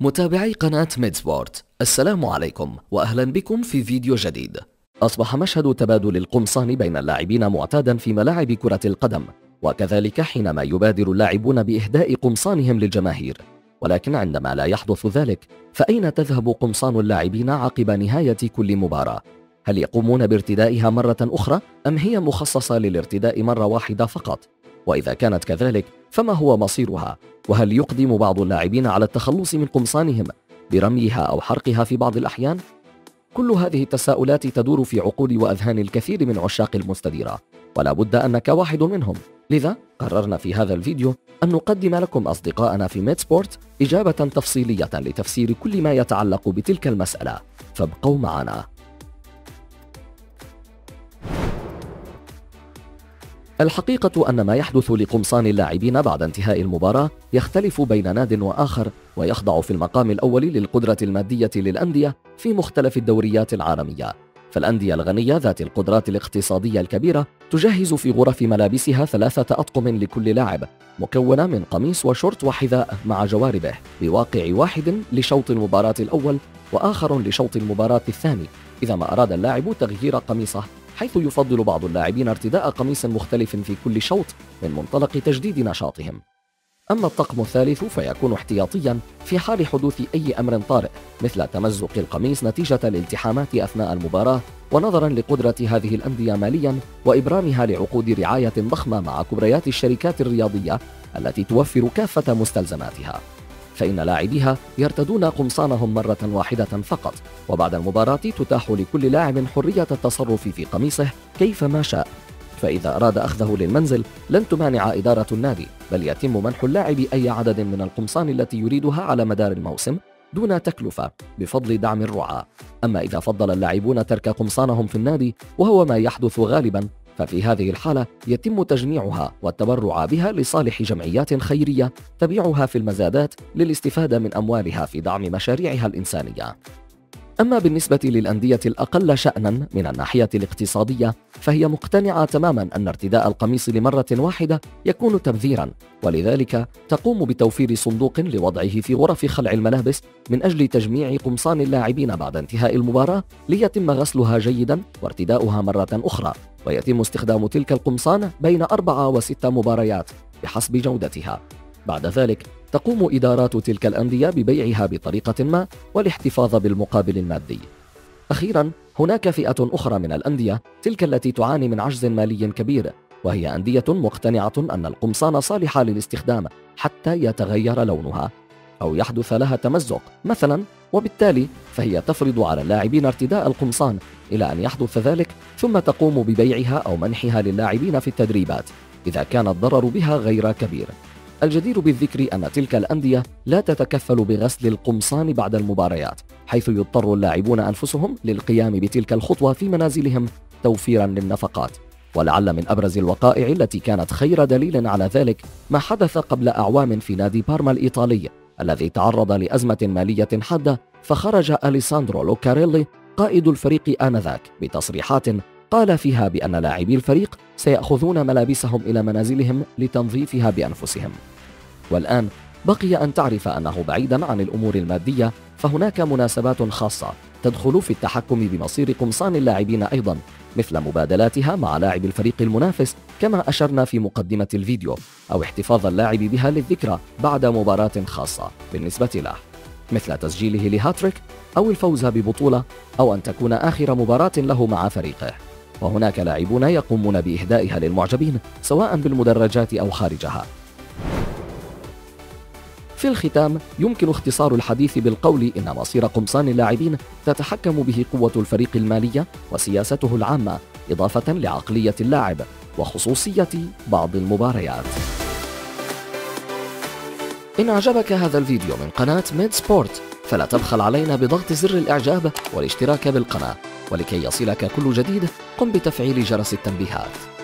متابعي قناة ميد سبورت السلام عليكم وأهلا بكم في فيديو جديد أصبح مشهد تبادل القمصان بين اللاعبين معتادا في ملاعب كرة القدم وكذلك حينما يبادر اللاعبون بإهداء قمصانهم للجماهير ولكن عندما لا يحدث ذلك فأين تذهب قمصان اللاعبين عقب نهاية كل مباراة؟ هل يقومون بارتدائها مرة أخرى أم هي مخصصة للارتداء مرة واحدة فقط؟ وإذا كانت كذلك فما هو مصيرها؟ وهل يقدم بعض اللاعبين على التخلص من قمصانهم برميها أو حرقها في بعض الأحيان؟ كل هذه التساؤلات تدور في عقول وأذهان الكثير من عشاق المستديرة ولا بد أنك واحد منهم لذا قررنا في هذا الفيديو أن نقدم لكم أصدقائنا في ميد سبورت إجابة تفصيلية لتفسير كل ما يتعلق بتلك المسألة فابقوا معنا الحقيقة أن ما يحدث لقمصان اللاعبين بعد انتهاء المباراة يختلف بين ناد وآخر ويخضع في المقام الأول للقدرة المادية للأندية في مختلف الدوريات العالمية. فالأندية الغنية ذات القدرات الاقتصادية الكبيرة تجهز في غرف ملابسها ثلاثة أطقم لكل لاعب مكونة من قميص وشورت وحذاء مع جواربه بواقع واحد لشوط المباراة الأول وآخر لشوط المباراة الثاني. إذا ما أراد اللاعب تغيير قميصه حيث يفضل بعض اللاعبين ارتداء قميص مختلف في كل شوط من منطلق تجديد نشاطهم. أما الطقم الثالث فيكون احتياطيا في حال حدوث أي أمر طارئ مثل تمزق القميص نتيجة الالتحامات أثناء المباراة ونظرا لقدرة هذه الأندية ماليا وإبرامها لعقود رعاية ضخمة مع كبريات الشركات الرياضية التي توفر كافة مستلزماتها. فإن لاعبيها يرتدون قمصانهم مرة واحدة فقط وبعد المباراة تتاح لكل لاعب حرية التصرف في قميصه كيفما شاء. فإذا أراد أخذه للمنزل لن تمانع إدارة النادي بل يتم منح اللاعب أي عدد من القمصان التي يريدها على مدار الموسم دون تكلفة بفضل دعم الرعاة. أما إذا فضل اللاعبون ترك قمصانهم في النادي وهو ما يحدث غالبا ففي هذه الحالة يتم تجميعها والتبرع بها لصالح جمعيات خيرية تبيعها في المزادات للاستفادة من أموالها في دعم مشاريعها الإنسانية. أما بالنسبة للأندية الأقل شأنا من الناحية الاقتصادية فهي مقتنعة تماما أن ارتداء القميص لمرة واحدة يكون تبذيرا ولذلك تقوم بتوفير صندوق لوضعه في غرف خلع الملابس من أجل تجميع قمصان اللاعبين بعد انتهاء المباراة ليتم غسلها جيدا وارتداؤها مرة أخرى ويتم استخدام تلك القمصان بين أربعة وستة مباريات بحسب جودتها. بعد ذلك تقوم إدارات تلك الأندية ببيعها بطريقة ما والاحتفاظ بالمقابل المادي. أخيرا هناك فئة أخرى من الأندية تلك التي تعاني من عجز مالي كبير وهي أندية مقتنعة أن القمصان صالحة للاستخدام حتى يتغير لونها أو يحدث لها تمزق مثلا وبالتالي فهي تفرض على اللاعبين ارتداء القمصان إلى أن يحدث ذلك ثم تقوم ببيعها أو منحها للاعبين في التدريبات إذا كان الضرر بها غير كبير الجدير بالذكر أن تلك الأندية لا تتكفل بغسل القمصان بعد المباريات حيث يضطر اللاعبون أنفسهم للقيام بتلك الخطوة في منازلهم توفيرا للنفقات. ولعل من أبرز الوقائع التي كانت خير دليل على ذلك ما حدث قبل أعوام في نادي بارما الإيطالي الذي تعرض لأزمة مالية حادة فخرج أليساندرو لوكاريلي قائد الفريق آنذاك بتصريحات قال فيها بأن لاعبي الفريق سيأخذون ملابسهم إلى منازلهم لتنظيفها بأنفسهم. والآن بقي أن تعرف أنه بعيدا عن الأمور المادية فهناك مناسبات خاصة تدخل في التحكم بمصير قمصان اللاعبين أيضا مثل مبادلاتها مع لاعب الفريق المنافس كما أشرنا في مقدمة الفيديو أو احتفاظ اللاعب بها للذكرى بعد مباراة خاصة بالنسبة له مثل تسجيله لهاتريك أو الفوز ببطولة أو أن تكون آخر مباراة له مع فريقه. وهناك لاعبون يقومون بإهدائها للمعجبين سواء بالمدرجات أو خارجها. في الختام يمكن اختصار الحديث بالقول إن مصير قمصان اللاعبين تتحكم به قوة الفريق المالية وسياسته العامة إضافة لعقلية اللاعب وخصوصية بعض المباريات. إن أعجبك هذا الفيديو من قناة ميد سبورت فلا تبخل علينا بضغط زر الإعجاب والاشتراك بالقناة ولكي يصلك كل جديد قم بتفعيل جرس التنبيهات.